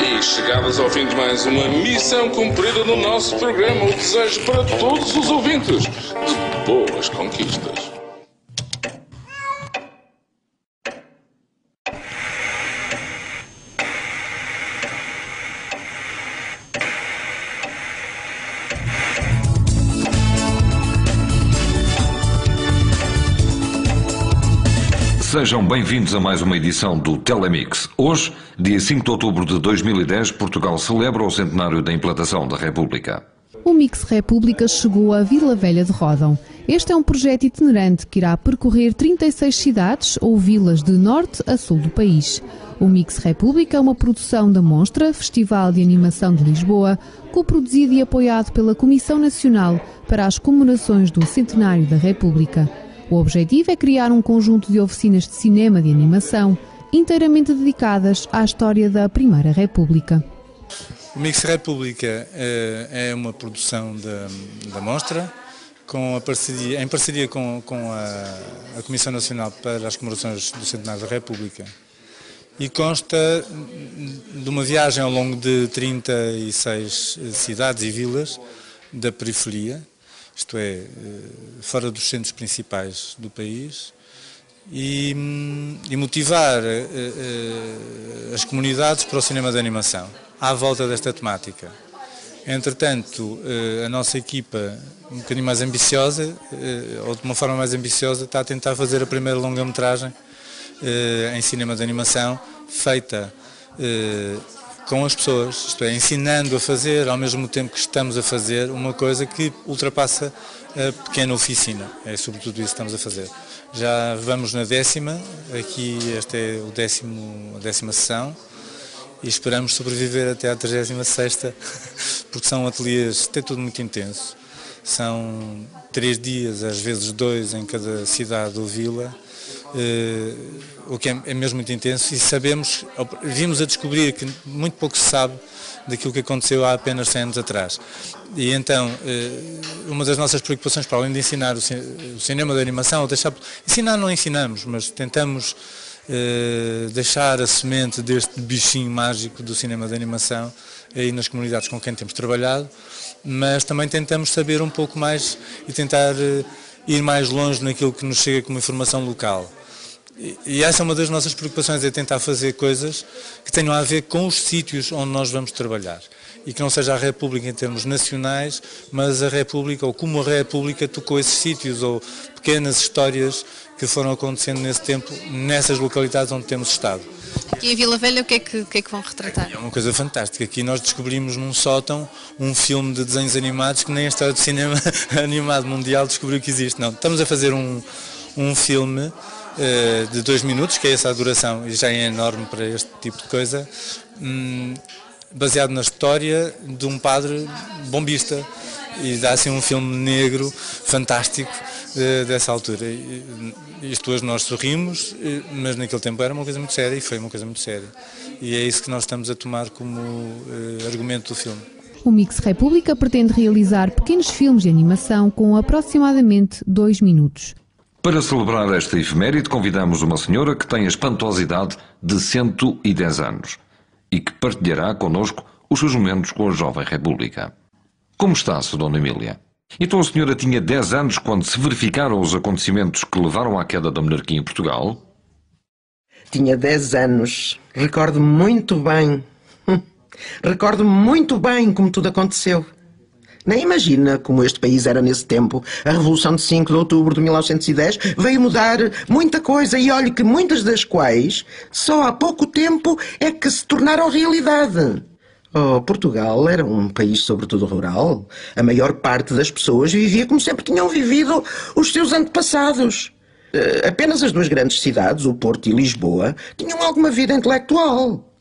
E chegadas ao fim de mais uma missão cumprida no nosso programa, o desejo para todos os ouvintes de boas conquistas. Sejam bem-vindos a mais uma edição do Telemix. Hoje, dia 5 de outubro de 2010, Portugal celebra o centenário da implantação da República. O Mix República chegou à Vila Velha de Rodão. Este é um projeto itinerante que irá percorrer 36 cidades ou vilas de norte a sul do país. O Mix República é uma produção da Monstra, Festival de Animação de Lisboa, co-produzido e apoiado pela Comissão Nacional para as Comemorações do Centenário da República. O objetivo é criar um conjunto de oficinas de cinema de animação inteiramente dedicadas à história da Primeira República. O Mix República eh, é uma produção da, da Mostra, com a parceria, em parceria com, com a, a, Comissão Nacional para as Comemorações do Centenário da República. E consta de uma viagem ao longo de 36 cidades e vilas da periferia, isto é, eh, fora dos centros principais do país, e, hum, e motivar eh, eh, as comunidades para o cinema de animação, à volta desta temática. Entretanto, a nossa equipa, um bocadinho mais ambiciosa, ou de uma forma mais ambiciosa, está a tentar fazer a primeira longa-metragem em cinema de animação, feita com as pessoas, isto é, ensinando a fazer ao mesmo tempo que estamos a fazer uma coisa que ultrapassa a pequena oficina. É sobretudo isso que estamos a fazer. Já vamos na décima, aqui esta é o décimo, a décima sessão e esperamos sobreviver até à 36 porque são ateliês, tem tudo muito intenso. São três dias, às vezes dois em cada cidade ou vila o que é, é, mesmo muito intenso e sabemos, vimos a descobrir que muito pouco se sabe daquilo que aconteceu há apenas 100 anos atrás. E então, eh, uma das nossas preocupações, para além de ensinar o cinema de animação, deixar, ensinar não ensinamos, mas tentamos eh, deixar a semente deste bichinho mágico do cinema de animação aí nas comunidades com quem temos trabalhado, mas também tentamos saber um pouco mais e tentar ir mais longe naquilo que nos chega como informação local. E essa é uma das nossas preocupações, é tentar fazer coisas que tenham a ver com os sítios onde nós vamos trabalhar. E que não seja a República em termos nacionais, mas a República, ou como a República tocou esses sítios, ou pequenas histórias que foram acontecendo nesse tempo, nessas localidades onde temos estado. E em Vila Velha o que é que, que, é que vão retratar? É uma coisa fantástica. Aqui nós descobrimos num sótão um filme de desenhos animados que nem a história do cinema animado mundial descobriu que existe. Não, estamos a fazer um, um filme uh, de dois minutos, que é essa a duração, e já é enorme para este tipo de coisa, um, baseado na história de um padre bombista. E dá assim um filme negro fantástico uh, dessa altura. E, isto hoje nós sorrimos, mas naquele tempo era uma coisa muito séria e foi uma coisa muito séria. E é isso que nós estamos a tomar como uh, argumento do filme. O Mix República pretende realizar pequenos filmes de animação com aproximadamente dois minutos. Para celebrar esta efeméride, convidamos uma senhora que tem a espantosidade de 110 anos e que partilhará connosco os seus momentos com a Jovem República. Como está-se, Dona Emília? Então a senhora tinha 10 anos quando se verificaram os acontecimentos que levaram à queda da monarquia em Portugal? Tinha 10 anos. Recordo-me muito bem. Recordo-me muito bem como tudo aconteceu. Nem imagina como este país era nesse tempo. A Revolução de 5 de outubro de 1910 veio mudar muita coisa e olhe que muitas das quais só há pouco tempo é que se tornaram realidade. Oh, Portugal era um país sobretudo rural. A maior parte das pessoas vivia como sempre tinham vivido os seus antepassados. Uh, apenas as duas grandes cidades, o Porto e Lisboa, tinham alguma vida intelectual.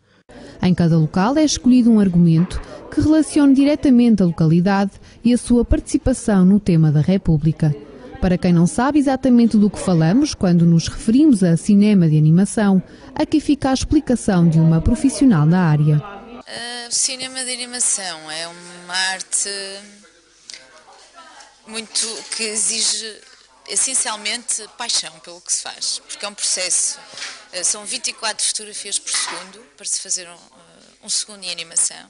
Em cada local é escolhido um argumento que relacione diretamente a localidade e a sua participação no tema da República. Para quem não sabe exatamente do que falamos quando nos referimos a cinema de animação, aqui fica a explicação de uma profissional na área. Uh, cinema de animação é uma arte muito que exige essencialmente paixão pelo que se faz, porque é um processo. Uh, são 24 fotografias por segundo para se fazer um, um segundo em animação.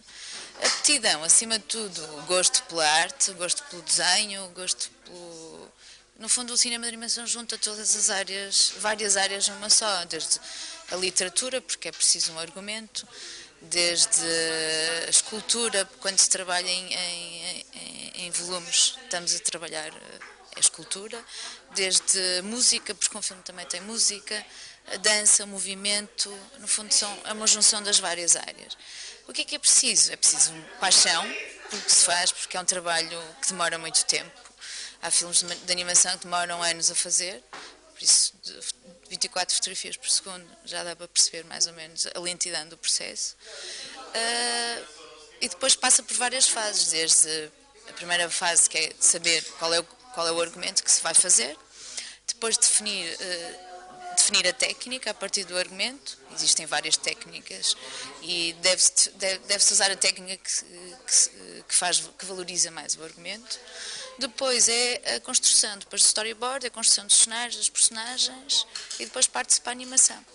Aptidão, acima de tudo, gosto pela arte, gosto pelo desenho, gosto pelo. No fundo, o cinema de animação junta todas as áreas, várias áreas numa só, desde a literatura, porque é preciso um argumento, desde a escultura, quando se trabalha em, em, em, em volumes, estamos a trabalhar a escultura, desde música, porque um filme também tem música, dança, movimento, no fundo são, é uma junção das várias áreas. O que é que é preciso? É preciso paixão pelo que se faz, porque é um trabalho que demora muito tempo. Há filmes de animação que demoram anos a fazer, por isso 24 fotografias por segundo já dá para perceber mais ou menos a lentidão do processo. Uh, e depois passa por várias fases, desde a primeira fase que é saber qual é o, qual é o argumento que se vai fazer, depois definir uh, definir a técnica a partir do argumento. Existem várias técnicas e deve-se deve usar a técnica que, que, que, faz, que valoriza mais o argumento. Depois é a construção, depois do storyboard, a construção dos cenários, das personagens e depois parte-se para a animação.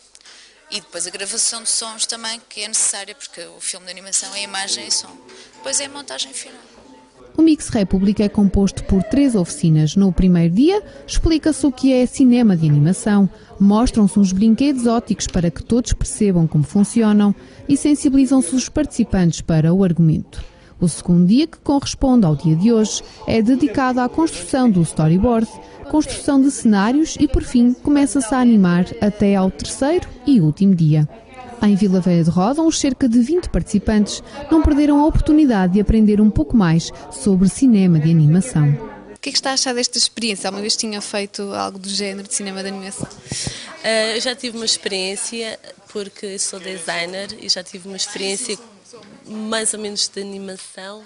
E depois a gravação de sons também, que é necessária, porque o filme de animação é imagem e som. Depois é a montagem final. O Mix República é composto por três oficinas. No primeiro dia, explica-se o que é cinema de animação, mostram-se uns brinquedos óticos para que todos percebam como funcionam e sensibilizam-se os participantes para o argumento. O segundo dia, que corresponde ao dia de hoje, é dedicado à construção do storyboard, construção de cenários e, por fim, começa-se a animar até ao terceiro e último dia. Em Vila Velha de Roda, uns cerca de 20 participantes não perderam a oportunidade de aprender um pouco mais sobre cinema de animação. O que é que está a achar desta experiência? Alguma vez tinha feito algo do género de cinema de animação? Uh, eu já tive uma experiência, porque sou designer e já tive uma experiência mais ou menos de animação,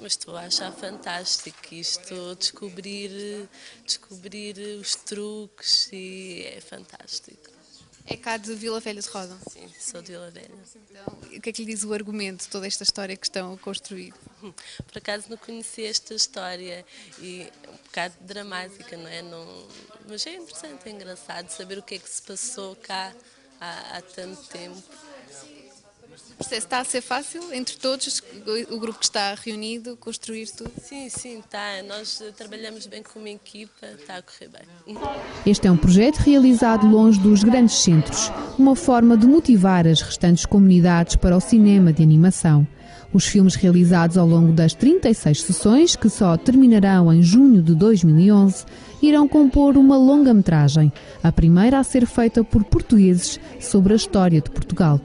mas estou a achar fantástico isto, descobrir, descobrir os truques e é fantástico. É cá de Vila Velha de Roda? Sim, sou de Vila Velha. Então, o que é que lhe diz o argumento, toda esta história que estão a construir? Por acaso não conhecia esta história e é um bocado dramática, não é? Não, mas é interessante, é engraçado saber o que é que se passou cá há, há tanto tempo. O processo está a ser fácil entre todos, o grupo que está reunido, construir tudo? Sim, sim, está. Nós trabalhamos bem como equipa, está a correr bem. Este é um projeto realizado longe dos grandes centros, uma forma de motivar as restantes comunidades para o cinema de animação. Os filmes realizados ao longo das 36 sessões, que só terminarão em junho de 2011, irão compor uma longa-metragem, a primeira a ser feita por portugueses sobre a história de Portugal.